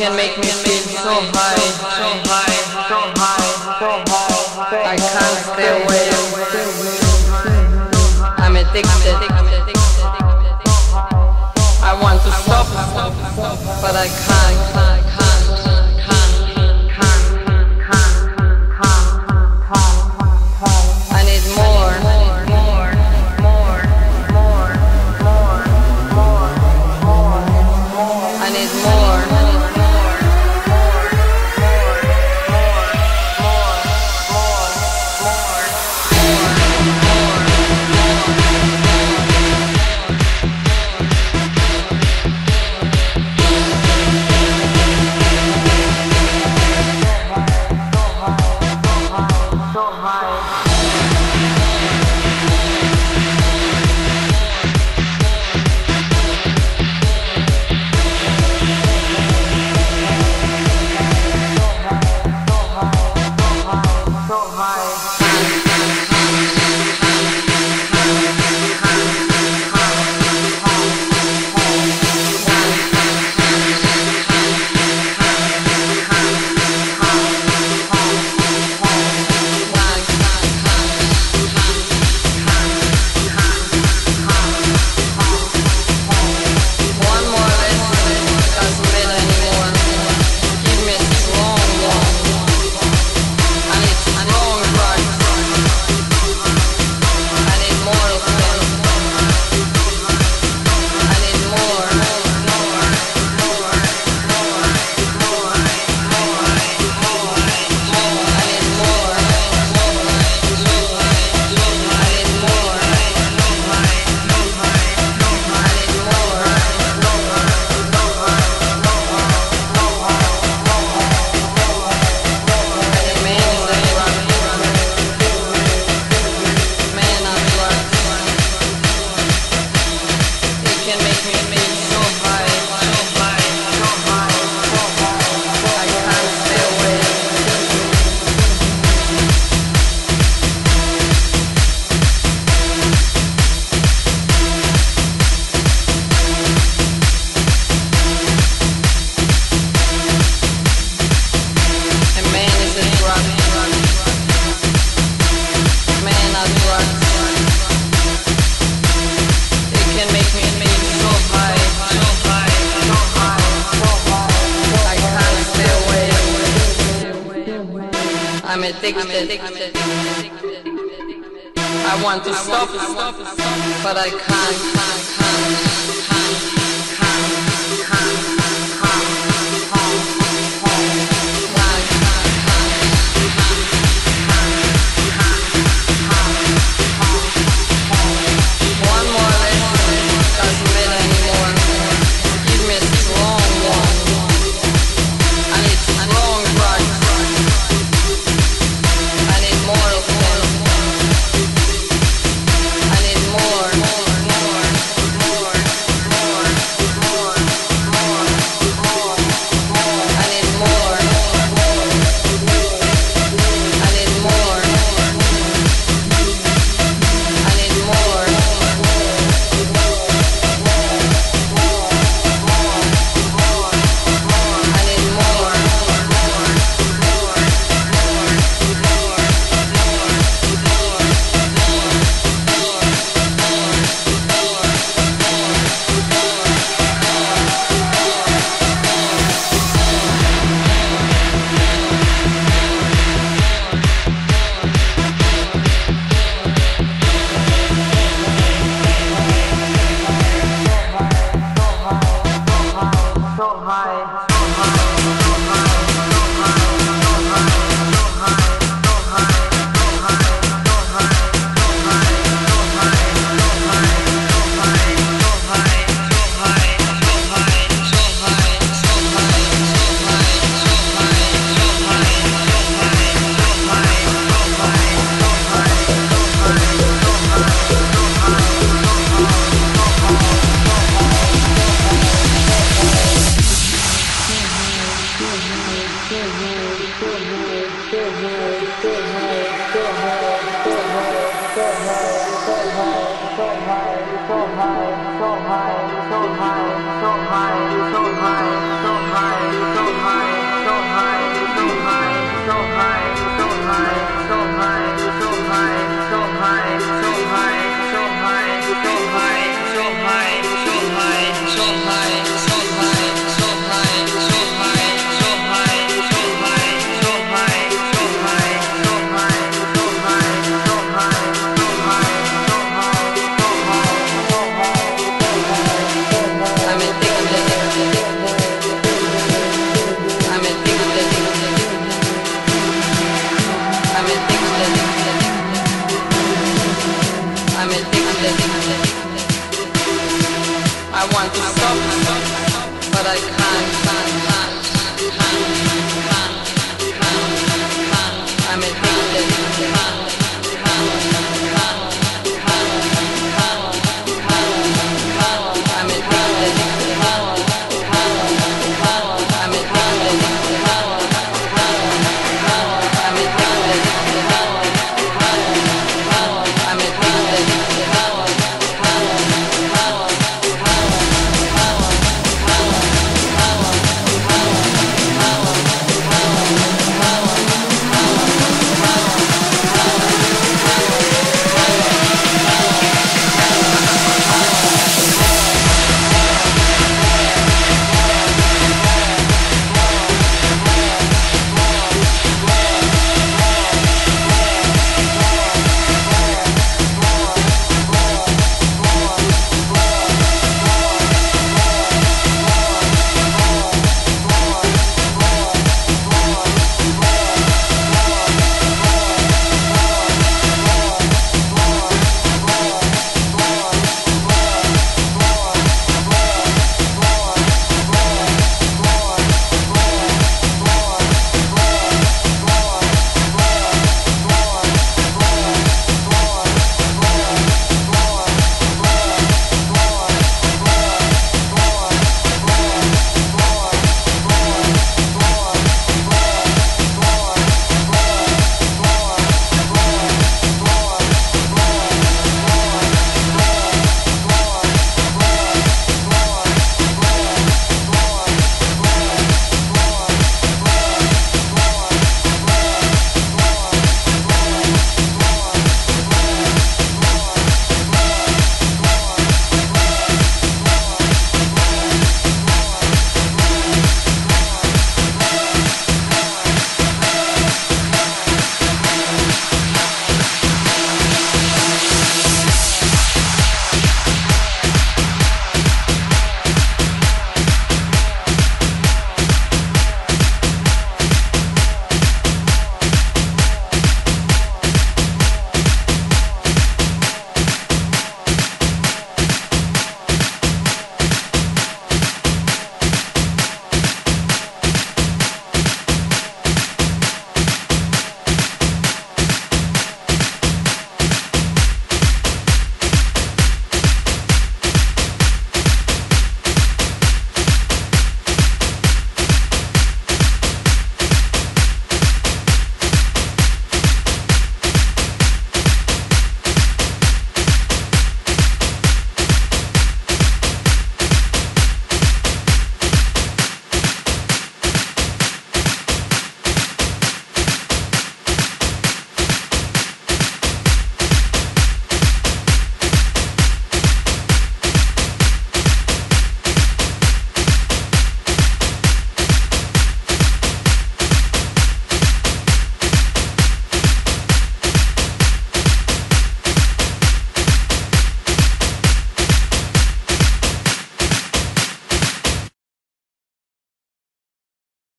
can make me feel so high, so high, so high, so high. I can't stay away. I'm addicted. I want to stop, but I can't. addicted. I want to stop, but I can't. can't, can't. but I